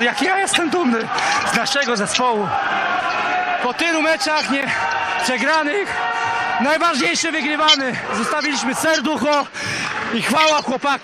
No jak ja jestem dumny z naszego zespołu. Po tylu meczach nie przegranych, najważniejszy wygrywany. Zostawiliśmy serducho i chwała chłopakom.